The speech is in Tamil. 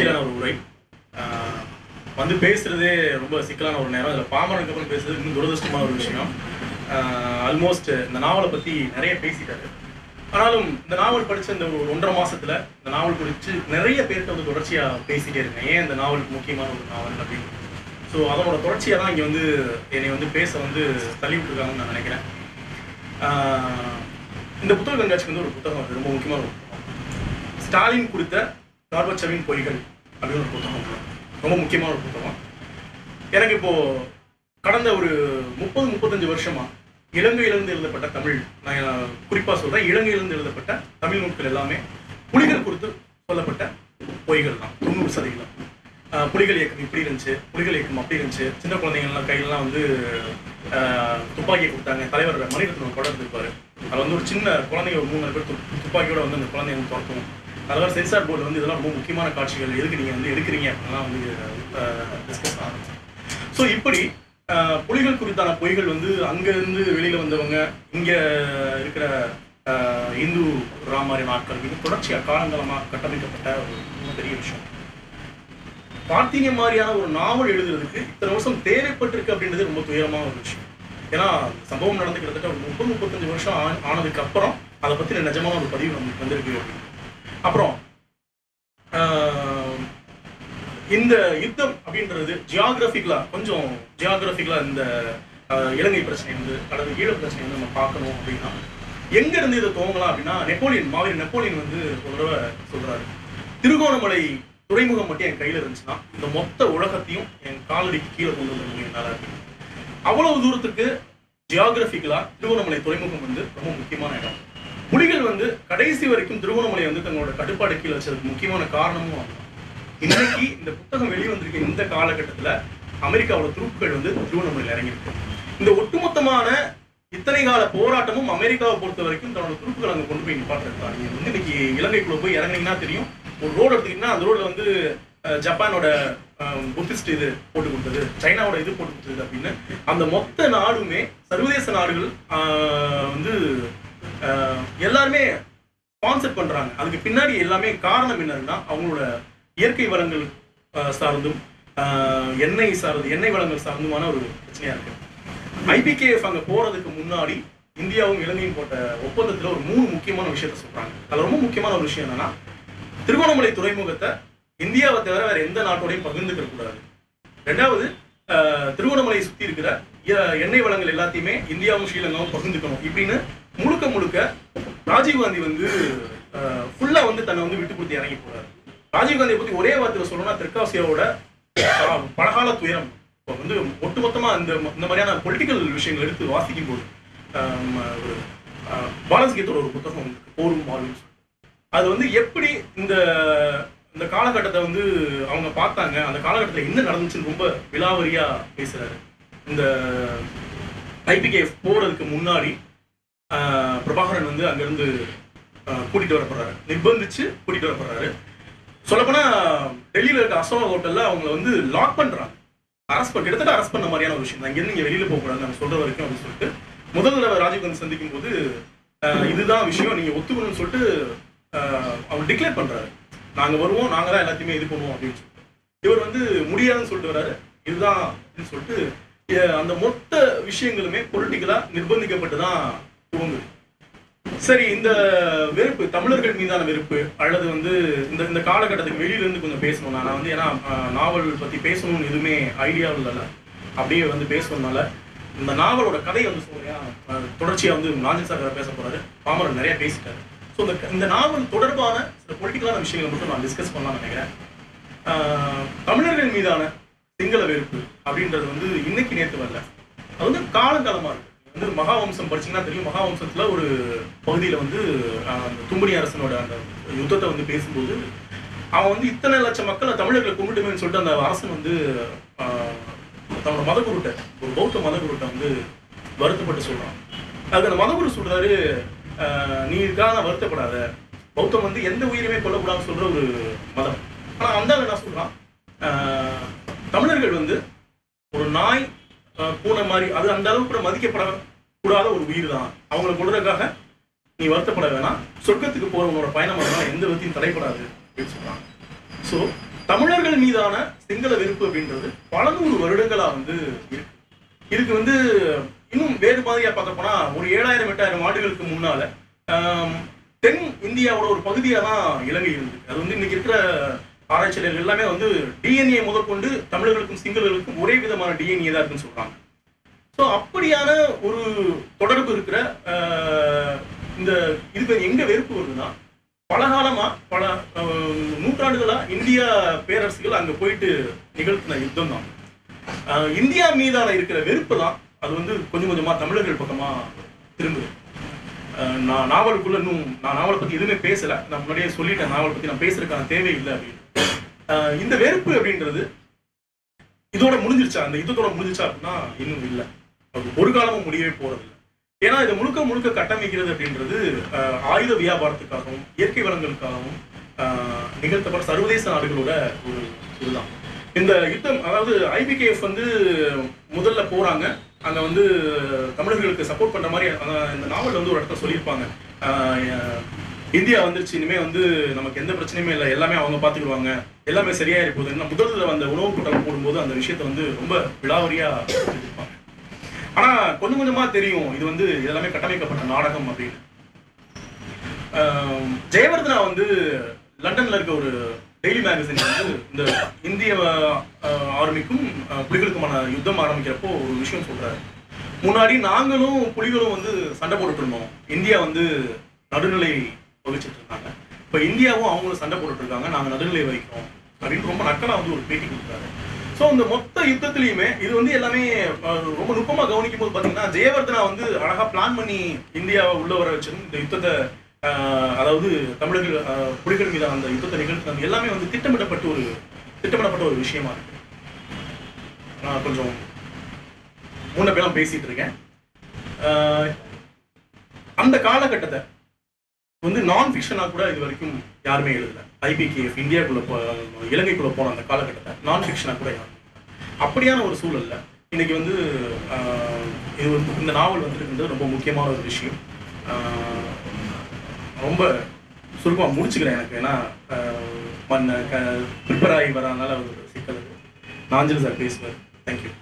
தற்செயலான ஒரு உரை. வந்து பேசுறதே ரொம்ப சிக்கலான ஒரு நேரம். அதில் பாமரனுக்கு அப்புறம் பேசுறது இன்னும் துரதிருஷ்டமான ஒரு விஷயம். ஆல்மோஸ்ட் இந்த நாவலை பற்றி நிறைய பேசிட்டாரு. ஆனாலும் இந்த நாவல் படிச்ச இந்த ஒரு ஒன்றரை மாசத்துல இந்த நாவல் குறித்து நிறைய பேர்கிட்ட வந்து தொடர்ச்சியாக பேசிட்டே இருக்கேன். ஏன் இந்த நாவலுக்கு முக்கியமான ஒரு நாவல் அப்படின்னு. ஸோ அதனோட தொடர்ச்சியாக தான் இங்கே வந்து என்னை வந்து பேச வந்து தள்ளி விட்டுருக்காங்கன்னு நான் நினைக்கிறேன். இந்த புத்தக கண்காட்சிக்கு வந்து ஒரு புத்தகம் ரொம்ப முக்கியமான ஒரு புத்தகம். ஸ்டாலின் கொடுத்த கார்பச்சவின் பொய்கள் அப்படின்னு ஒரு புத்தகம் ரொம்ப முக்கியமான ஒரு புத்தகம். எனக்கு இப்போ கடந்த ஒரு முப்பது முப்பத்தஞ்சு வருஷமா இலங்கையிலிருந்து எழுதப்பட்ட தமிழ் நான் குறிப்பா சொல்றேன் இலங்கையிலிருந்து எழுதப்பட்ட தமிழ் நூல்கள் எல்லாமே புலிகள் குறித்து சொல்லப்பட்ட பொய்கள் தான் தொண்ணூறு சதவீதம். ஆஹ் புலிகள் இயக்கம் இப்படி இருந்துச்சு புலிகள் இயக்கம் அப்படி இருந்துச்சு சின்ன குழந்தைங்கள்லாம் கையிலலாம் வந்து ஆஹ் துப்பாக்கியை கொடுத்தாங்க. தலைவர் மணிரத்னம் படம் எடுத்திருப்பாரு அது வந்து ஒரு சின்ன குழந்தைங்க ஒரு மூணு பேர் துப்பாக்கியோட வந்து அந்த குழந்தைங்க வந்து துரத்தும் அதெல்லாம் சென்சார் போர்டு வந்து இதெல்லாம் ரொம்ப முக்கியமான காட்சிகள் எதுக்கு நீங்க வந்து எடுக்கிறீங்க அப்படின்லாம் வந்து டிஸ்கஸ் ஆகும் ஸோ இப்படி ஆஹ், புலிகள் குறித்தான பொய்கள் வந்து அங்க இருந்து வெளியில வந்தவங்க இங்க இருக்கிற ஆஹ், இந்து ராமாரி நாட்கள் இது தொடர்ச்சியா காலங்காலமா கட்டமைக்கப்பட்ட ஒரு பெரிய விஷயம். பார்த்தீங்க மாதிரியான ஒரு நாவல் எழுதுறதுக்கு இத்தனை வருஷம் தேவைப்பட்டிருக்கு அப்படின்றது ரொம்ப துயரமான ஒரு விஷயம். ஏன்னா சம்பவம் நடந்து கிட்டத்தட்ட ஒரு முப்பது முப்பத்தஞ்சு வருஷம் ஆனதுக்கு அப்புறம் அதை பத்தி நிஜமான ஒரு பதிவு நமக்கு வந்திருக்கு அப்படின்னு. அப்புறம் ஆஹ், இந்த யுத்தம் அப்படின்றது ஜியாகிரபிக்கலா கொஞ்சம் ஜியாகிரபிக்கலா இந்த ஆஹ், இலங்கை பிரச்சனை வந்து அல்லது ஈழ பிரச்சனை வந்து நம்ம பார்க்கணும் அப்படின்னா எங்க இருந்து இதை துவங்கலாம் அப்படின்னா நெப்போலியன் மாவீர நெப்போலியன் வந்து ஒரு தடவை சொல்றாரு திருகோணமலை துறைமுகம் மட்டும் என் கையில இருந்துச்சுன்னா இந்த மொத்த உலகத்தையும் என் காலடிக்கு கீழே கொண்டு வர முடியும் என்னால அப்படின்னு. அவ்வளவு தூரத்துக்கு ஜியாகிரபிக்கலா திருவண்ணாமலை துறைமுகம் வந்து ரொம்ப முக்கியமான இடம் புலிகள் வந்து கடைசி வரைக்கும் திருவண்ணாமலை வந்து தங்களோட கட்டுப்பாடு கீழே வச்சதுக்கு முக்கியமான காரணமும் இன்னைக்கு இந்த புத்தகம் வெளிவந்திருக்க இந்த காலகட்டத்துல அமெரிக்காவோட துருப்புகள் வந்து திருவண்ணாமலையில் இறங்கியிருக்கு. இந்த ஒட்டுமொத்தமான இத்தனை கால போராட்டமும் அமெரிக்காவை பொறுத்த வரைக்கும் தன்னோட துருப்புகள் அங்கே கொண்டு போய் நிப்பாட்டிருக்காங்க வந்து இன்னைக்கு இலங்கைக்குள்ள போய் இறங்கினீங்கன்னா தெரியும். ஒரு ரோடு எடுத்துக்கிட்டீங்கன்னா அந்த ரோடில் வந்து ஜப்பானோட புத்திஸ்ட் இது போட்டு கொடுத்தது சைனாவோட இது போட்டு கொடுத்தது அப்படின்னு அந்த மொத்த நாடுமே சர்வதேச நாடுகள் வந்து எல்லாருமே ஸ்பான்சர் பண்றாங்க. அதுக்கு பின்னாடி எல்லாமே காரணம் என்னன்னா அவங்களோட இயற்கை வளங்கள் சார்ந்தும் ஆஹ், எண்ணெய் சார்ந்து எண்ணெய் வளங்கள் சார்ந்துமான ஒரு பிரச்சனையா இருக்கு. ஐபிகேஎஃப் அங்க போகிறதுக்கு முன்னாடி இந்தியாவும் இலங்கையும் போட்ட ஒப்பந்தத்துல ஒரு மூணு முக்கியமான விஷயத்த சொல்றாங்க. அது ரொம்ப முக்கியமான ஒரு விஷயம் என்னன்னா திருகோணமலை துறைமுகத்தை இந்தியாவை தவிர வேற எந்த நாட்டோடையும் பகிர்ந்துக்கிற கூடாது. ரெண்டாவது ஆஹ், திருகோணமலையை சுத்தி இருக்கிற எண்ணெய் வளங்கள் எல்லாத்தையுமே இந்தியாவும் ஸ்ரீலங்காவும் பகிர்ந்துக்கணும். இப்படின்னு முழுக்க முழுக்க ராஜீவ்காந்தி வந்து ஃபுல்லாக வந்து தன்னை வந்து விட்டு கொடுத்து இறங்கி போறாரு. ராஜீவ்காந்தியை பற்றி ஒரே வார்த்தையில் சொல்லணும்னா தெற்காசியாவோட ஆஹ், பலகால துயரம். இப்போ வந்து ஒட்டுமொத்தமாக இந்த இந்த மாதிரியான பொலிட்டிக்கல் விஷயங்கள் எடுத்து வாசிக்கும் போது ஒரு பாலஸ்கீத்தோட ஒரு புத்தகம் போரும் வாழ்வும் அது வந்து எப்படி இந்த இந்த காலகட்டத்தை வந்து அவங்க பார்த்தாங்க அந்த காலகட்டத்தில் என்ன நடந்துச்சுன்னு ரொம்ப விலாவரியாக பேசுறாரு. இந்த ஐபிகே போகிறதுக்கு முன்னாடி பிரபாகரன் வந்து அங்கிருந்து கூட்டிகிட்டு கூட்டிட்டு வரப்படுறாரு நிர்பந்திச்சு கூட்டிட்டு வரப்படுறாரு சொல்லப்போனா டெல்லியில இருக்க அசோகா ஹோட்டல்ல அவங்கள வந்து லாக் பண்றாங்க. அரஸ்ட் பண்ண கிட்டத்தட்ட அரஸ்ட் பண்ண மாதிரியான ஒரு விஷயம் தான். இங்கிருந்து நீங்க வெளியில போக கூடாது நாங்க சொல்ற வரைக்கும் அப்படின்னு சொல்லிட்டு முதல் தடவை ராஜீவ்காந்தி சந்திக்கும் போது இதுதான் விஷயம் நீங்க ஒத்துக்கணும்னு சொல்லிட்டு அவர் டிக்ளேர் பண்றாரு. நாங்க வருவோம் நாங்க தான் எல்லாத்தையுமே இது பண்ணுவோம் அப்படின்னு சொல்லிட்டு. இவர் வந்து முடியாதுன்னு சொல்லிட்டு வராரு. இதுதான் அப்படின்னு சொல்லிட்டு அந்த மொத்த விஷயங்களுமே பொலிட்டிக்கலா நிர்பந்திக்கப்பட்டு தான் துவங்குது சரி இந்த வெறுப்பு தமிழர்கள் மீதான வெறுப்பு அல்லது வந்து இந்த இந்த காலகட்டத்துக்கு வெளியில இருந்து கொஞ்சம் பேசணும் நான் வந்து ஏன்னா நாவல் பத்தி பேசணும்னு எதுவுமே ஐடியா இல்லைல்ல. அப்படியே வந்து பேசணும்னால இந்த நாவலோட கதை வந்து சொல்றியா தொடர்ச்சியா வந்து நாஞ்சல் சார் பேச போறாரு. பாமரன் நிறைய பேசிட்டாரு. ஸோ இந்த இந்த நாவல் தொடர்பான சில பொலிட்டிக்கலான விஷயங்களை மட்டும் நான் டிஸ்கஸ் பண்ணலாம்னு நினைக்கிறேன். ஆஹ், தமிழர்கள் மீதான சிங்கள வெறுப்பு அப்படின்றது வந்து இன்னைக்கு நேற்று வரல. அது வந்து காலங்காலமாக இருக்கு. வந்து மகாவம்சம் படிச்சீங்கன்னா தெரியும். மகாவம்சத்துல ஒரு பகுதியில வந்து அந்த தும்பனி அரசனோட அந்த யுத்தத்தை வந்து பேசும்போது அவன் வந்து இத்தனை லட்சம் மக்களை தமிழர்களை கொண்டுட்டுமேன்னு சொல்லிட்டு அந்த அரசன் வந்து ஆஹ், தன்னோட மதகுருட்ட ஒரு பௌத்த மதகுருட்டை வந்து வருத்தப்பட்டு சொல்றான். அதுக்கு அந்த மதகுரு சொல்றாரு ஆஹ், நீ இதுக்காக நான் வருத்தப்படாத. பௌத்தம் வந்து எந்த உயிருமே கொல்லக்கூடாதுன்னு சொல்ற ஒரு மதம். ஆனா அந்த என்ன சொல்றான் ஆஹ், தமிழர்கள் வந்து ஒரு நாய் ஆஹ், பூனை மாதிரி அது அந்த அளவுக்கு கூட மதிக்கப்பட கூடாத ஒரு உயிர் தான் அவங்களை கொள்றதுக்காக நீ வருத்தப்பட வேணாம். சொர்க்கத்துக்கு போற உன்னோட பயணம் அதெல்லாம் எந்த விதத்தையும் தடைப்படாது அப்படின்னு சொல்றாங்க. ஸோ தமிழர்கள் மீதான சிங்கள வெறுப்பு அப்படின்றது பல நூறு வருடங்களா வந்து இருக்கு. இதுக்கு வந்து இன்னும் வேறு மாதிரியா பார்க்க போனா ஒரு ஏழாயிரம் எட்டாயிரம் ஆண்டுகளுக்கு முன்னால தென் இந்தியாவோட ஒரு பகுதியாக தான் இலங்கை இருந்து அது வந்து இன்னைக்கு இருக்கிற ஆராய்ச்சியாளர்கள் எல்லாமே வந்து டிஎன்ஏ முதற்கொண்டு தமிழர்களுக்கும் சிங்களர்களுக்கும் ஒரே விதமான டிஎன்ஏ தான் இருக்குன்னு சொல்றாங்க. ஸோ அப்படியான ஒரு தொடர்பு இருக்கிற ஆஹ், இந்த இதுக்கு எங்க வெறுப்பு வருதுன்னா பல காலமா பல ஆஹ், நூற்றாண்டுகளா இந்தியா பேரரசுகள் அங்க போயிட்டு நிகழ்த்தின யுத்தம் தான் ஆஹ், இந்தியா மீதான இருக்கிற வெறுப்பு தான் அது வந்து கொஞ்சம் கொஞ்சமா தமிழர்கள் பக்கமா திரும்புது. ஆஹ், நான் நாவலுக்குள்ள இன்னும் நான் நாவலை பத்தி எதுவுமே பேசல. நான் முன்னாடியே சொல்லிட்டேன் நாவல் பத்தி நான் பேசுறதுக்கான தேவை இல்லை அப்படின்னு. ஆஹ், இந்த வெறுப்பு அப்படின்றது இதோட முடிஞ்சிருச்சா? அந்த யுத்தத்தோட முடிஞ்சிருச்சா அப்படின்னா இன்னும் இல்லை. ஒரு காலமும் முடியவே போறதில்லை. ஏன்னா இதை முழுக்க முழுக்க கட்டமைக்கிறது அப்படின்றது ஆயுத வியாபாரத்துக்காகவும் இயற்கை வளங்களுக்காகவும் நிகழ்த்தப்பட்ட சர்வதேச நாடுகளோட ஒரு இதுதான். இந்த யுத்தம் அதாவது ஐபிகேஎஃப் வந்து முதல்ல போறாங்க. அங்க வந்து தமிழர்களுக்கு சப்போர்ட் பண்ற மாதிரி இந்த நாவல் வந்து ஒரு இடத்துல சொல்லியிருப்பாங்க. இந்தியா வந்துருச்சு இனிமே வந்து நமக்கு எந்த பிரச்சனையுமே இல்லை எல்லாமே அவங்க பார்த்துக்கிடுவாங்க எல்லாமே சரியாயிருப்போகுது ஏன்னா முதல்ல வந்த உணவு கூட்டம் போடும்போது அந்த விஷயத்தை வந்து ரொம்ப விழாவரியா இருப்பாங்க ஆனா கொஞ்சம் கொஞ்சமா தெரியும். இது வந்து எல்லாமே கட்டமைக்கப்பட்ட நாடகம் அப்படின்னு. ஆஹ் ஜெயவர்தனா வந்து லண்டன்ல இருக்க ஒரு டெய்லி மேகசின் வந்து இந்த இந்திய ஆஹ், ஆர்மிக்கும் ஆஹ், புலிகளுக்குமான யுத்தம் ஆரம்பிக்கிறப்போ ஒரு விஷயம் சொல்றாரு. முன்னாடி நாங்களும் புலிகளும் வந்து சண்டை போட்டுட்டு இருந்தோம் இந்தியா வந்து நடுநிலை வகிச்சிட்டு இருந்தாங்க. இப்ப இந்தியாவும் அவங்களும் சண்டை போட்டுட்டு இருக்காங்க நாங்க நடுநிலை வகிக்கிறோம். அப்படின்னு ரொம்ப நக்கலாக வந்து ஒரு பேட்டி கொடுத்தாரு ஸோ இந்த மொத்த யுத்தத்திலையுமே இது வந்து எல்லாமே ரொம்ப நுட்பமாக கவனிக்கும் போது பார்த்தீங்கன்னா ஜெயவர்தனா வந்து அழகா பிளான் பண்ணி இந்தியாவை உள்ள வர வச்சு இந்த யுத்தத்தை அதாவது தமிழர்கள் குடிகள் புலிகள் மீதான அந்த யுத்தத்தை நிகழ்த்தினது எல்லாமே வந்து திட்டமிடப்பட்ட ஒரு திட்டமிடப்பட்ட ஒரு விஷயமா இருக்கு. நான் கொஞ்சம் முன்ன பேரும் பேசிட்டு இருக்கேன். அந்த காலகட்டத்தை வந்து நான் ஃபிக்ஷனா கூட இது வரைக்கும் யாருமே எழுதல. ஐபிகேஎஃப் இந்தியாக்குள்ளே போ இலங்கைக்குள்ளே போன அந்த காலகட்டத்தை நான் ஃபிக்ஷனாக கூட யாரும் அப்படியான ஒரு சூழல்ல இன்றைக்கி வந்து இது வந்து இந்த நாவல் வந்துருக்குன்றது ரொம்ப முக்கியமான ஒரு விஷயம். ரொம்ப சுருக்கமாக முடிச்சுக்கிறேன் எனக்கு. ஏன்னா ப்ரிப்பேர் ஆகி வரனால ஒரு சிக்கல் நாஞ்சல் சார் பேசுவார். தேங்க்யூ